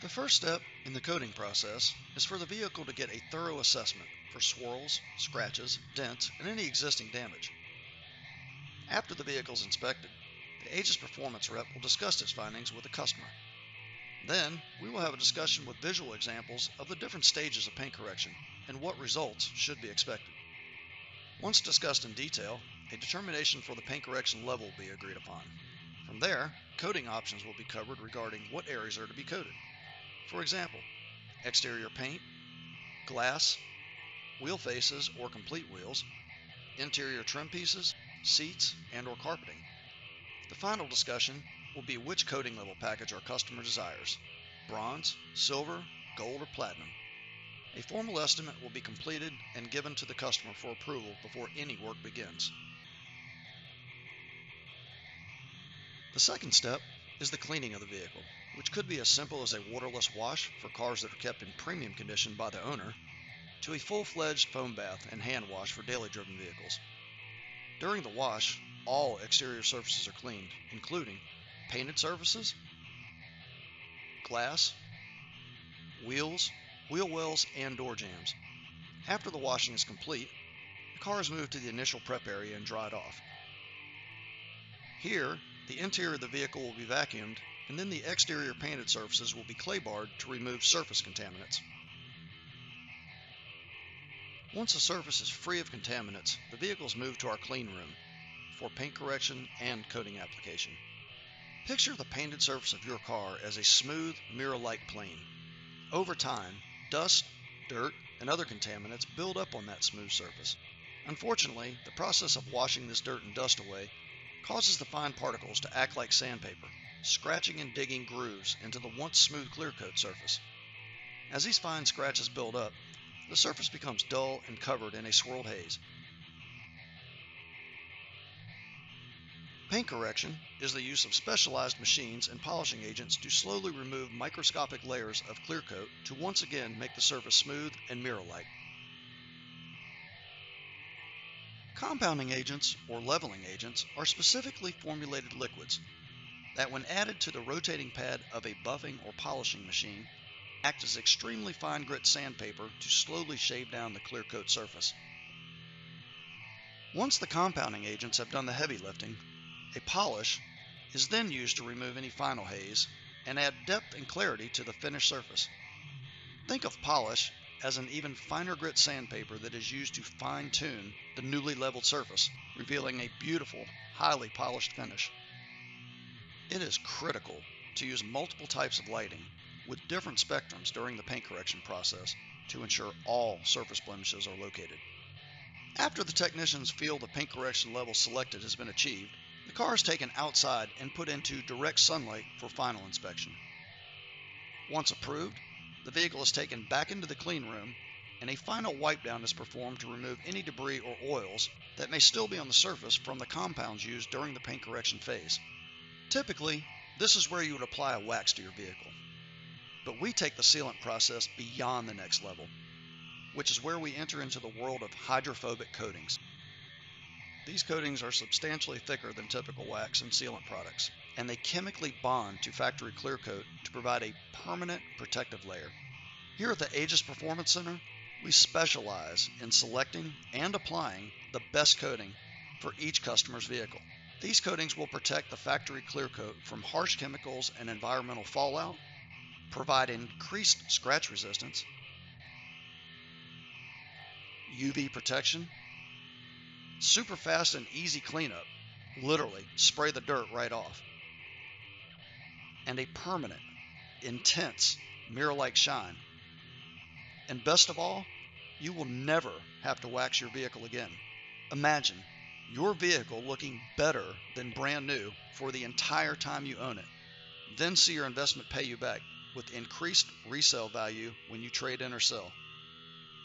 The first step in the coating process is for the vehicle to get a thorough assessment for swirls, scratches, dents, and any existing damage. After the vehicle is inspected, the Aegis Performance rep will discuss its findings with the customer. Then, we will have a discussion with visual examples of the different stages of paint correction and what results should be expected. Once discussed in detail, a determination for the paint correction level will be agreed upon. From there, coating options will be covered regarding what areas are to be coated. For example, exterior paint, glass, wheel faces or complete wheels, interior trim pieces, seats, and or carpeting. The final discussion will be which coating level package our customer desires, bronze, silver, gold, or platinum. A formal estimate will be completed and given to the customer for approval before any work begins. The second step is the cleaning of the vehicle, which could be as simple as a waterless wash for cars that are kept in premium condition by the owner, to a full-fledged foam bath and hand wash for daily driven vehicles. During the wash, all exterior surfaces are cleaned, including painted surfaces, glass, wheels, wheel wells, and door jambs. After the washing is complete, the car is moved to the initial prep area and dried off. Here, the interior of the vehicle will be vacuumed, and then the exterior painted surfaces will be clay barred to remove surface contaminants. Once the surface is free of contaminants, the vehicle is moved to our clean room for paint correction and coating application. Picture the painted surface of your car as a smooth, mirror-like plane. Over time, dust, dirt, and other contaminants build up on that smooth surface. Unfortunately, the process of washing this dirt and dust away causes the fine particles to act like sandpaper, scratching and digging grooves into the once smooth clear coat surface. As these fine scratches build up, the surface becomes dull and covered in a swirled haze. Paint correction is the use of specialized machines and polishing agents to slowly remove microscopic layers of clear coat to once again make the surface smooth and mirror-like. Compounding agents or leveling agents are specifically formulated liquids that when added to the rotating pad of a buffing or polishing machine act as extremely fine grit sandpaper to slowly shave down the clear coat surface. Once the compounding agents have done the heavy lifting, a polish is then used to remove any final haze and add depth and clarity to the finished surface. Think of polish as an even finer grit sandpaper that is used to fine tune the newly leveled surface, revealing a beautiful, highly polished finish. It is critical to use multiple types of lighting with different spectrums during the paint correction process to ensure all surface blemishes are located. After the technicians feel the paint correction level selected has been achieved, the car is taken outside and put into direct sunlight for final inspection. Once approved, the vehicle is taken back into the clean room and a final wipe down is performed to remove any debris or oils that may still be on the surface from the compounds used during the paint correction phase. Typically, this is where you would apply a wax to your vehicle. But we take the sealant process beyond the next level, which is where we enter into the world of hydrophobic coatings. These coatings are substantially thicker than typical wax and sealant products, and they chemically bond to factory clear coat to provide a permanent protective layer. Here at the Aegis Performance Center, we specialize in selecting and applying the best coating for each customer's vehicle. These coatings will protect the factory clear coat from harsh chemicals and environmental fallout, provide increased scratch resistance, UV protection, super fast and easy cleanup, literally spray the dirt right off, and a permanent, intense, mirror-like shine. And best of all, you will never have to wax your vehicle again. Imagine your vehicle looking better than brand new for the entire time you own it. Then see your investment pay you back with increased resale value when you trade in or sell.